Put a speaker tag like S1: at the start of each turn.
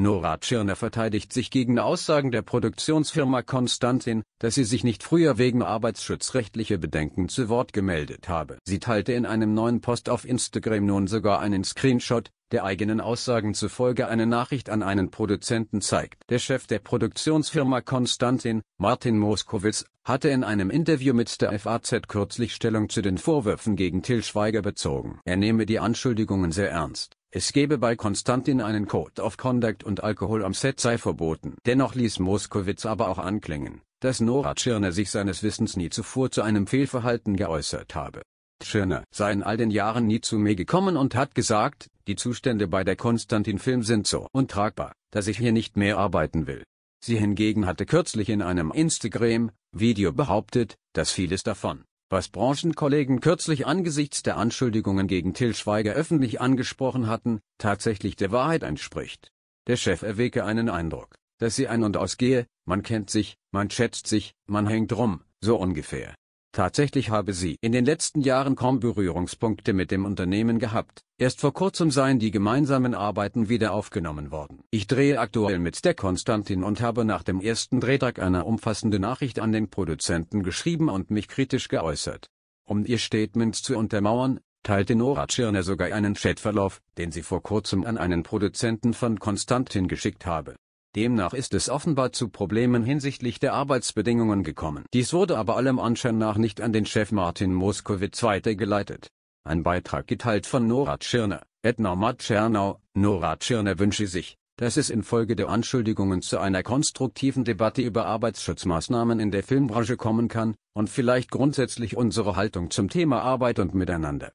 S1: Nora Tschirner verteidigt sich gegen Aussagen der Produktionsfirma Konstantin, dass sie sich nicht früher wegen arbeitsschutzrechtlicher Bedenken zu Wort gemeldet habe. Sie teilte in einem neuen Post auf Instagram nun sogar einen Screenshot, der eigenen Aussagen zufolge eine Nachricht an einen Produzenten zeigt. Der Chef der Produktionsfirma Konstantin, Martin Moskowitz, hatte in einem Interview mit der FAZ kürzlich Stellung zu den Vorwürfen gegen Till Schweiger bezogen. Er nehme die Anschuldigungen sehr ernst. Es gebe bei Konstantin einen Code of Conduct und Alkohol am Set sei verboten. Dennoch ließ Moskowitz aber auch anklingen, dass Nora Tschirner sich seines Wissens nie zuvor zu einem Fehlverhalten geäußert habe. Tschirner sei in all den Jahren nie zu mir gekommen und hat gesagt, die Zustände bei der Konstantin Film sind so untragbar, dass ich hier nicht mehr arbeiten will. Sie hingegen hatte kürzlich in einem Instagram-Video behauptet, dass vieles davon, was Branchenkollegen kürzlich angesichts der Anschuldigungen gegen Till Schweiger öffentlich angesprochen hatten, tatsächlich der Wahrheit entspricht. Der Chef erwecke einen Eindruck, dass sie ein- und ausgehe, man kennt sich, man schätzt sich, man hängt rum, so ungefähr. Tatsächlich habe sie in den letzten Jahren kaum Berührungspunkte mit dem Unternehmen gehabt. Erst vor kurzem seien die gemeinsamen Arbeiten wieder aufgenommen worden. Ich drehe aktuell mit der Konstantin und habe nach dem ersten Drehtag eine umfassende Nachricht an den Produzenten geschrieben und mich kritisch geäußert. Um ihr Statement zu untermauern, teilte Nora Tschirner sogar einen Chatverlauf, den sie vor kurzem an einen Produzenten von Konstantin geschickt habe. Demnach ist es offenbar zu Problemen hinsichtlich der Arbeitsbedingungen gekommen. Dies wurde aber allem Anschein nach nicht an den Chef Martin Moskowitz weitergeleitet. Ein Beitrag geteilt von Nora Tschirner, Edna Matt Tschernau, Nora Tschirner wünsche sich, dass es infolge der Anschuldigungen zu einer konstruktiven Debatte über Arbeitsschutzmaßnahmen in der Filmbranche kommen kann, und vielleicht grundsätzlich unsere Haltung zum Thema Arbeit und Miteinander.